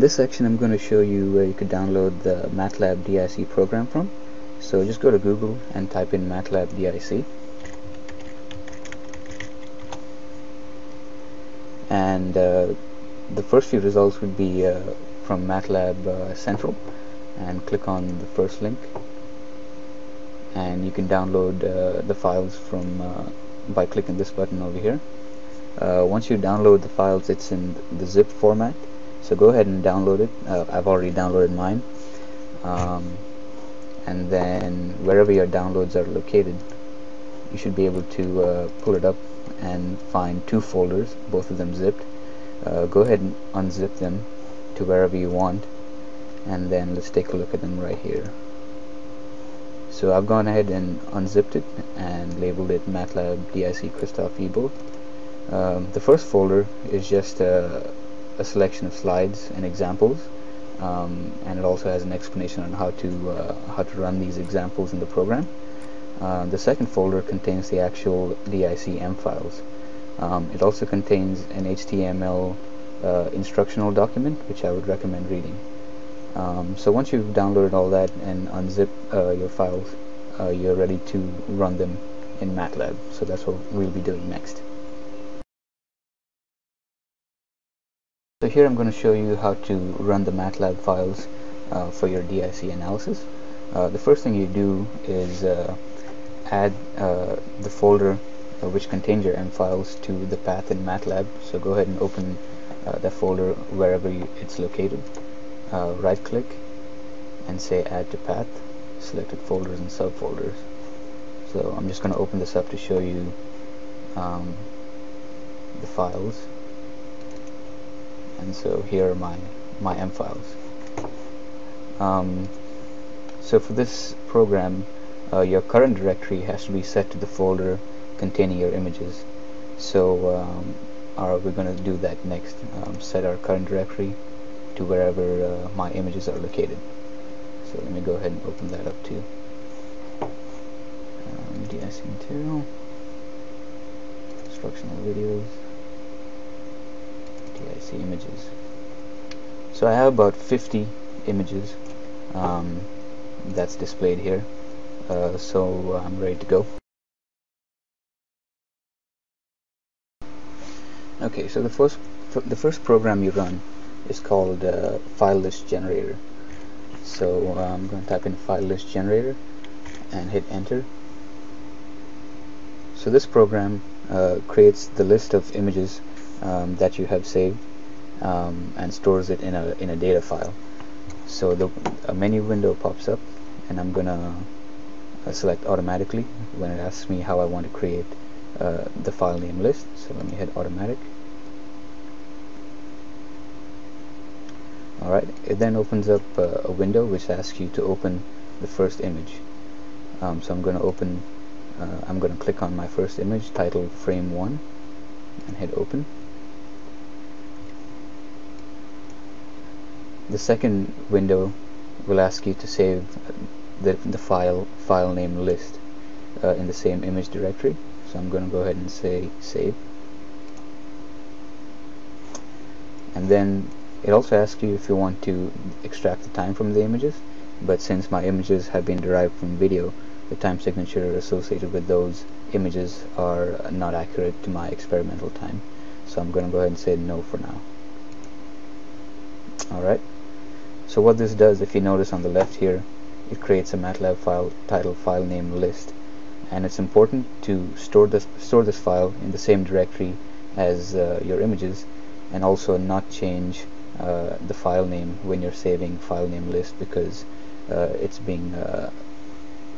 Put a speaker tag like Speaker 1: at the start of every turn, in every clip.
Speaker 1: In this section I'm going to show you where you could download the MATLAB DIC program from. So just go to Google and type in MATLAB DIC. And uh, the first few results would be uh, from MATLAB uh, Central and click on the first link and you can download uh, the files from uh, by clicking this button over here uh, once you download the files it's in the zip format so go ahead and download it. Uh, I've already downloaded mine. Um, and then wherever your downloads are located you should be able to uh, pull it up and find two folders both of them zipped. Uh, go ahead and unzip them to wherever you want. And then let's take a look at them right here. So I've gone ahead and unzipped it and labeled it MATLAB DIC Christoph Eberl um, the first folder is just a, a, selection of slides and examples um, and it also has an explanation on how to uh, how to run these examples in the program. Uh, the second folder contains the actual DICM files. Um, it also contains an HTML uh, instructional document which I would recommend reading. Um, so once you've downloaded all that and unzip uh, your files uh, you're ready to run them in MATLAB. So that's what we'll be doing next here I'm going to show you how to run the MATLAB files uh, for your DIC analysis. Uh, the first thing you do is uh, add uh, the folder which contains your M files to the path in MATLAB. So go ahead and open that folder wherever you, it's located. Uh, right click and say add to path selected folders and subfolders. So I'm just going to open this up to show you um, the files and so here are my my M files. Um, so for this program uh, your current directory has to be set to the folder containing your images. So um, are we going to do that next? Um, set our current directory to wherever uh, my images are located. So let me go ahead and open that up too. Um, DIC material, instructional videos, DIC images. So I have about 50 images um, that's displayed here. Uh, so I'm ready to go. Okay, so the first the first program you run is called uh, file list generator so uh, I'm going to type in file list generator and hit enter so this program uh, creates the list of images um, that you have saved um, and stores it in a in a data file. So the a menu window pops up and I'm gonna uh, select automatically when it asks me how I want to create uh, the file name list. So let me hit automatic. Alright it then opens up uh, a window which asks you to open the first image. Um, so I'm going to open uh, I'm going to click on my first image titled frame 1 and hit open the second window will ask you to save the, the file file name list uh, in the same image directory so I'm going to go ahead and say save and then it also asks you if you want to extract the time from the images, but since my images have been derived from video, the time signature associated with those images are not accurate to my experimental time. So I'm going to go ahead and say no for now. Alright, so what this does, if you notice on the left here, it creates a MATLAB file titled file name list and it's important to store this store this file in the same directory as uh, your images and also not change uh, the file name when you're saving file name list because uh, it's being uh,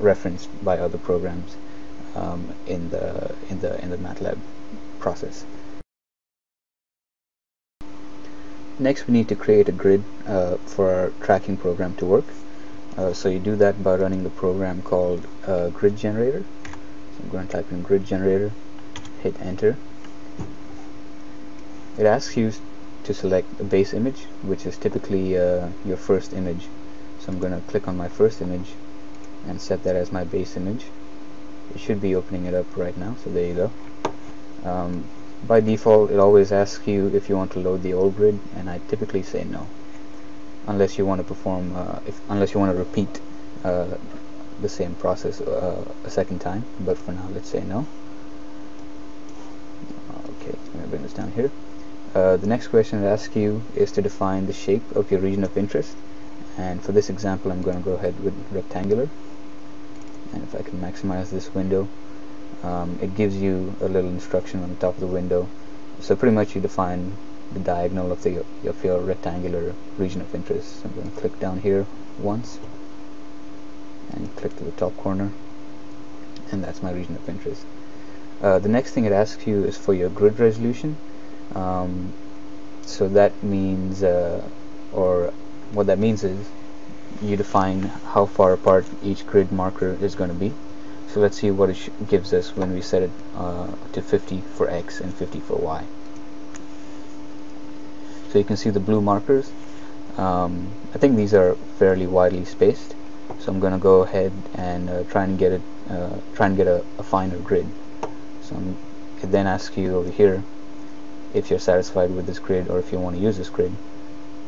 Speaker 1: referenced by other programs um, in the in the in the MATLAB process. Next we need to create a grid uh, for our tracking program to work. Uh, so you do that by running the program called uh, grid generator. So I'm going to type in grid generator, hit enter. It asks you to select a base image which is typically uh, your first image so I'm gonna click on my first image and set that as my base image it should be opening it up right now so there you go um, by default it always asks you if you want to load the old grid and I typically say no. Unless you want to perform uh, if unless you want to repeat uh, the same process uh, a second time but for now let's say no. Okay let me bring this down here. Uh, the next question it asks you is to define the shape of your region of interest and for this example I'm going to go ahead with rectangular. And if I can maximize this window um, it gives you a little instruction on the top of the window. So pretty much you define the diagonal of the of your rectangular region of interest. So I'm going to click down here once and click to the top corner and that's my region of interest. Uh, the next thing it asks you is for your grid resolution. Um, so that means uh, or what that means is you define how far apart each grid marker is going to be so let's see what it gives us when we set it uh, to 50 for X and 50 for Y. So you can see the blue markers. Um, I think these are fairly widely spaced. So I'm gonna go ahead and uh, try and get it uh, try and get a, a finer grid. So I'm, it then asks you over here if you're satisfied with this grid or if you want to use this grid.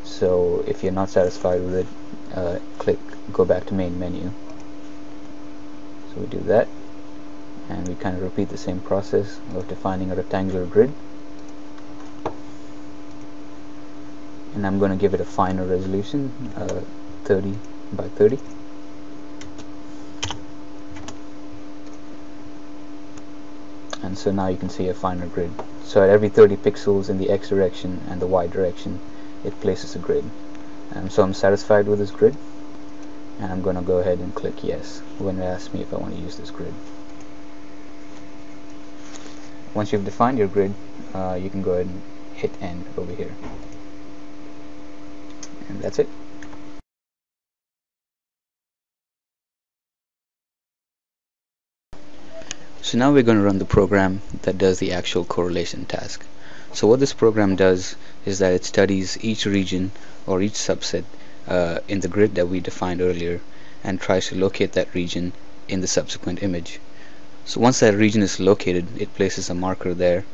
Speaker 1: So if you're not satisfied with it uh, click go back to main menu so we do that. And we kind of repeat the same process of defining a rectangular grid. And I'm going to give it a finer resolution uh, 30 by 30 and so now you can see a finer grid. So at every 30 pixels in the X direction and the Y direction it places a grid. And so I'm satisfied with this grid and I'm going to go ahead and click yes. When it asks me if I want to use this grid. Once you've defined your grid uh, you can go ahead and hit end over here. And that's it. So now we're going to run the program that does the actual correlation task. So what this program does is that it studies each region or each subset uh, in the grid that we defined earlier and tries to locate that region in the subsequent image. So once that region is located, it places a marker there.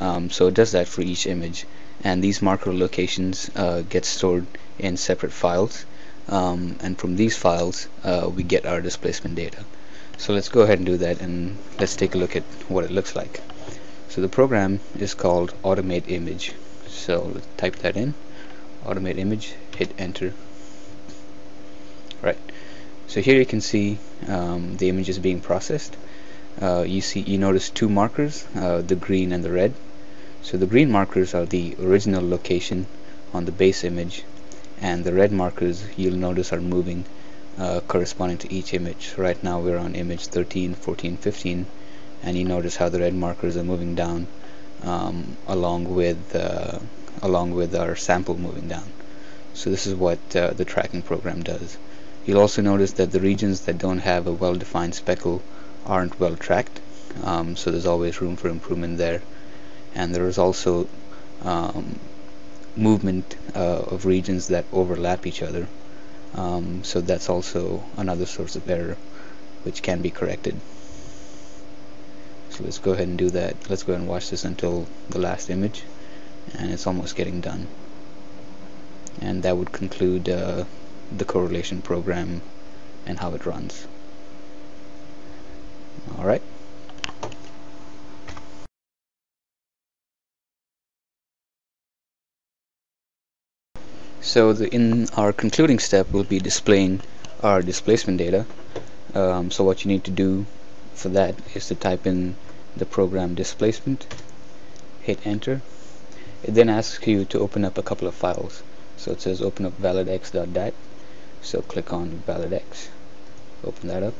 Speaker 1: Um, so it does that for each image. And these marker locations uh, get stored in separate files. Um, and from these files, uh, we get our displacement data. So let's go ahead and do that and let's take a look at what it looks like. So the program is called automate image. So type that in. Automate image, hit enter. Right. So here you can see um, the image is being processed. Uh, you see, you notice two markers, uh, the green and the red. So the green markers are the original location on the base image, and the red markers you'll notice are moving uh, corresponding to each image. Right now we're on image 13, 14, 15 and you notice how the red markers are moving down um, along with uh, along with our sample moving down. So this is what uh, the tracking program does. You'll also notice that the regions that don't have a well-defined speckle aren't well tracked. Um, so there's always room for improvement there. And there is also um, movement uh, of regions that overlap each other. Um, so that's also another source of error which can be corrected. So let's go ahead and do that. Let's go ahead and watch this until the last image and it's almost getting done. And that would conclude uh, the correlation program and how it runs alright So the, in our concluding step we'll be displaying our displacement data. Um, so what you need to do for that is to type in the program displacement, hit enter. It then asks you to open up a couple of files. So it says open up validx.dat. So click on validx, open that up.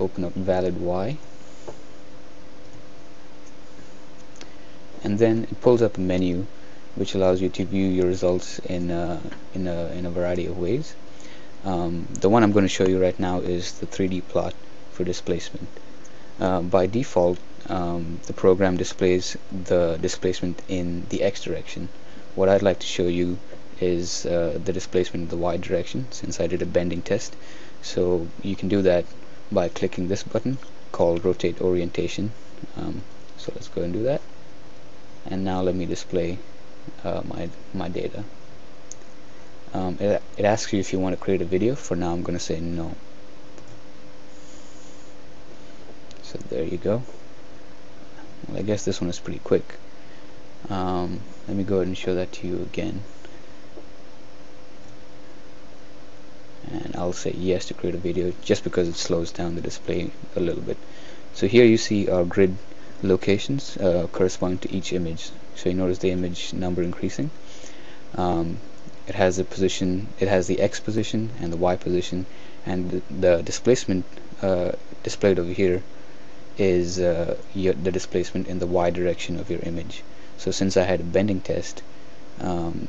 Speaker 1: Open up valid-y. And then it pulls up a menu which allows you to view your results in a, in a, in a variety of ways. Um, the one I'm going to show you right now is the 3D plot for displacement. Uh, by default, um, the program displays the displacement in the x direction. What I'd like to show you is uh, the displacement in the y direction since I did a bending test. So you can do that by clicking this button called rotate orientation. Um, so let's go and do that. And now let me display uh, my my data. Um, it, it asks you if you want to create a video. For now, I'm going to say no. So there you go. Well, I guess this one is pretty quick. Um, let me go ahead and show that to you again. And I'll say yes to create a video just because it slows down the display a little bit. So here you see our grid locations uh, corresponding to each image. So you notice the image number increasing. Um, it has the position it has the X position and the Y position and the, the displacement uh, displayed over here is uh, your, the displacement in the Y direction of your image. So since I had a bending test um,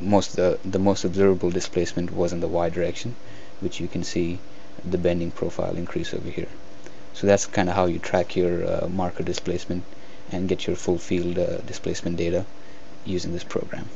Speaker 1: most the, the most observable displacement was in the y direction which you can see the bending profile increase over here. So that's kind of how you track your uh, marker displacement and get your full field uh, displacement data using this program